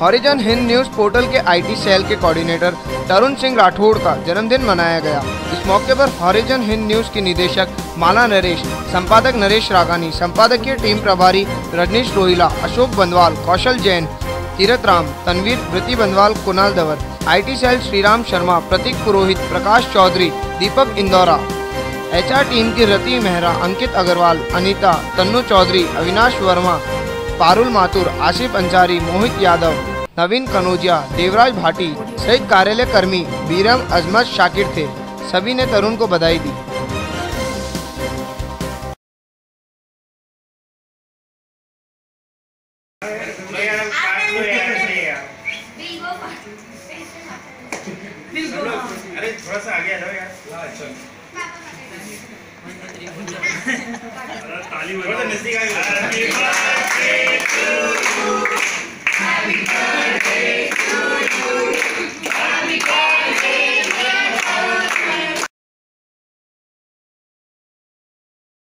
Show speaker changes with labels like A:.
A: Horizon Hind news portal के IT cell के coordinator Tarun Singh Rathore का जन्मदिन मनाया गया। इस मौके पर हॉरिजन हिंद न्यूज़ के निदेशक माला नरेश, संपादक नरेश रागानी, संपादकीय टीम प्रभारी रजनीश रोहिला, अशोक बंदवाल, कौशल Jain, Tirath Ram, Tanveer Vriti Bandwal, Kunal Dhawar IT cell Shriram Sharma, Prateek Purohit, Prakash Chaudhary, Deepak Indora, HR team की रति मेहरा, अंकित अग्रवाल, अनीता, तन्नू चौधरी, अविनाश वर्मा पारुल माथुर आशिफ अंसारी मोहित यादव नवीन कनौजिया देवराज भाटी सहित कार्यालय कर्मी बीरम अजमत शाकिर थे। सभी ने तरुण को बधाई दी।
B: अरे थोड़ा सा आगे आ जाओ यार। ताली बजा नजदीक आएगा